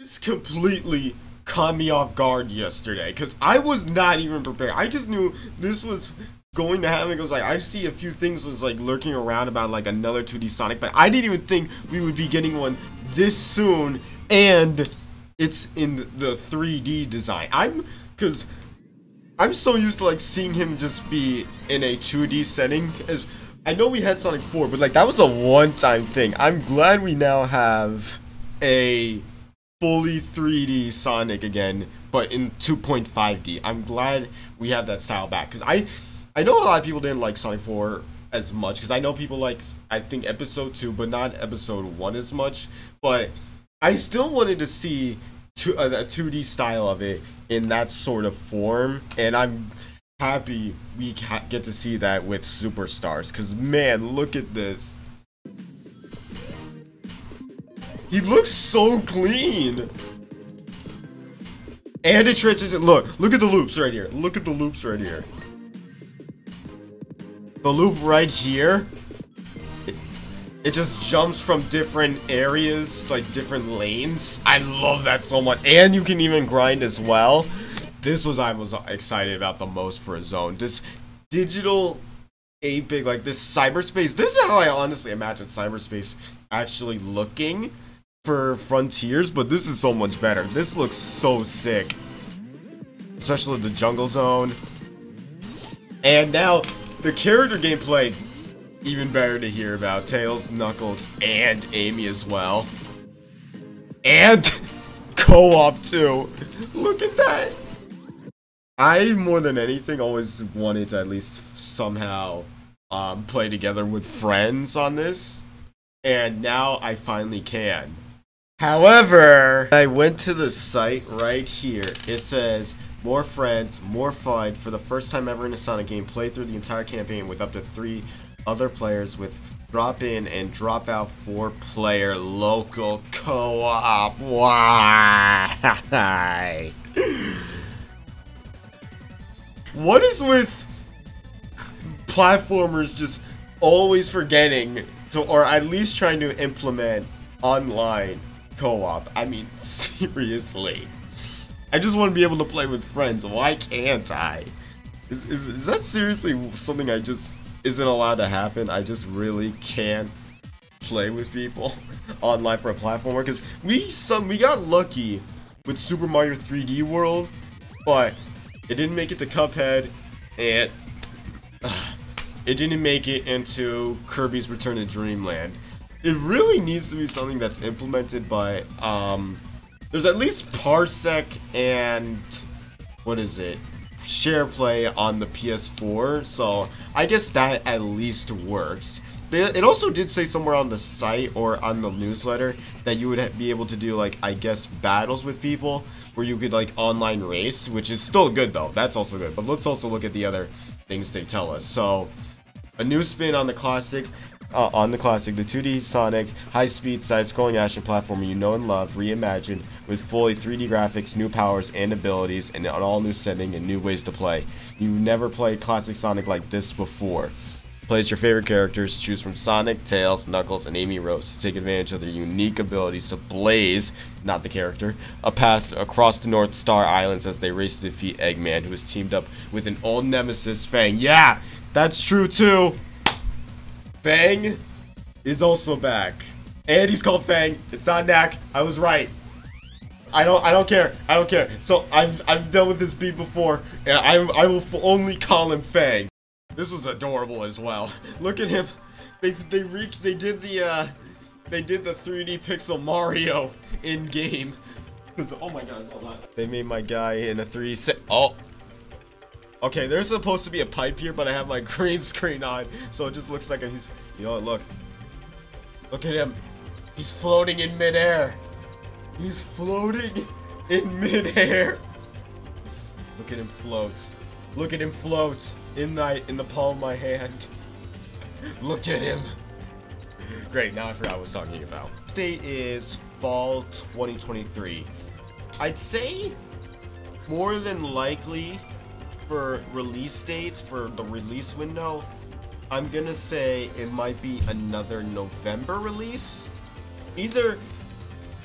This completely caught me off guard yesterday because I was not even prepared. I just knew this was going to happen. It was like I see a few things was like lurking around about like another 2D Sonic, but I didn't even think we would be getting one this soon, and it's in the 3D design. I'm because I'm so used to like seeing him just be in a 2D setting as I know we had Sonic 4, but like that was a one-time thing. I'm glad we now have a fully 3D Sonic again, but in 2.5D. I'm glad we have that style back because I I know a lot of people didn't like Sonic 4 as much because I know people like I think episode 2 but not episode 1 as much, but I still wanted to see to, uh, a 2D style of it in that sort of form and I'm happy we get to see that with Superstars cuz man, look at this. He looks so clean. And it transitions. Look, look at the loops right here. Look at the loops right here. The loop right here. It, it just jumps from different areas, like different lanes. I love that so much. And you can even grind as well. This was I was excited about the most for a zone. This digital 8-bit, like this cyberspace. This is how I honestly imagine cyberspace actually looking for Frontiers, but this is so much better. This looks so sick. Especially the Jungle Zone. And now, the character gameplay, even better to hear about. Tails, Knuckles, and Amy as well. And co-op too. Look at that. I, more than anything, always wanted to at least somehow um, play together with friends on this. And now I finally can. However, I went to the site right here. It says, more friends, more fun. For the first time ever in a Sonic game, play through the entire campaign with up to three other players with drop in and drop out four player local co-op. Why? what is with platformers just always forgetting to, or at least trying to implement online co-op. I mean, seriously. I just want to be able to play with friends. Why can't I? Is, is, is that seriously something I just isn't allowed to happen? I just really can't play with people online for a platformer because we some we got lucky with Super Mario 3D World, but it didn't make it to Cuphead, and uh, it didn't make it into Kirby's Return to Dreamland it really needs to be something that's implemented by, um, there's at least Parsec and, what is it, share play on the PS4, so I guess that at least works. It also did say somewhere on the site or on the newsletter that you would be able to do like I guess battles with people where you could like online race, which is still good though. That's also good. But let's also look at the other things they tell us. So a new spin on the classic uh, on the classic, the 2D Sonic high-speed side-scrolling action platformer you know and love, reimagined with fully 3D graphics, new powers and abilities, and an all-new setting and new ways to play. You've never played classic Sonic like this before. Play as your favorite characters, choose from Sonic, Tails, Knuckles, and Amy Rose to take advantage of their unique abilities to blaze, not the character, a path across the North Star Islands as they race to defeat Eggman, who is teamed up with an old nemesis, Fang. Yeah, that's true too. Fang is also back. And he's called Fang. It's not Nack. I was right. I don't I don't care. I don't care. So I've I've dealt with this beat before. I I will only call him Fang. This was adorable as well. Look at him. They they reached they did the uh they did the 3D pixel Mario in game. oh my god. They made my guy in a 3. Oh, Okay, there's supposed to be a pipe here, but I have my green screen on, so it just looks like he's... You know what, look. Look at him. He's floating in midair. He's floating in midair. Look at him float. Look at him float in the, in the palm of my hand. Look at him. Great, now I forgot what I was talking about. Date is fall 2023. I'd say more than likely for release dates for the release window, I'm gonna say it might be another November release. Either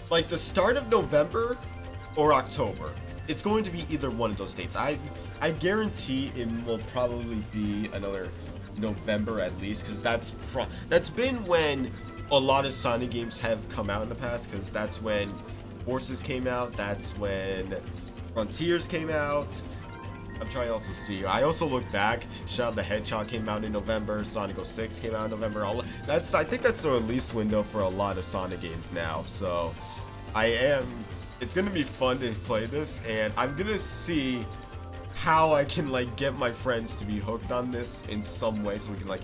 like the start of November or October. It's going to be either one of those dates. I I guarantee it will probably be another November at least, because that's that's been when a lot of Sonic games have come out in the past, because that's when Forces came out, that's when Frontiers came out. I'm trying to also see. I also look back. Shadow the Hedgehog came out in November. Sonic 06 came out in November. All that's I think that's the release window for a lot of Sonic games now. So I am. It's gonna be fun to play this, and I'm gonna see how I can like get my friends to be hooked on this in some way, so we can like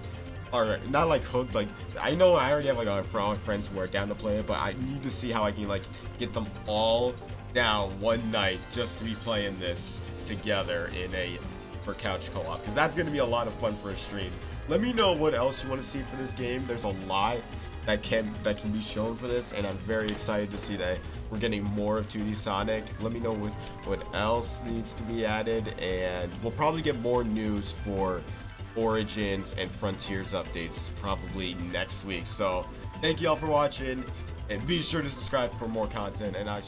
Alright, not like hooked, like, I know I already have like a of friends who are down to play it, but I need to see how I can like get them all down one night just to be playing this together in a for couch co-op because that's going to be a lot of fun for a stream. Let me know what else you want to see for this game. There's a lot that can that can be shown for this and I'm very excited to see that we're getting more of 2D Sonic. Let me know what, what else needs to be added and we'll probably get more news for Origins and Frontiers updates probably next week. So thank you all for watching and be sure to subscribe for more content and I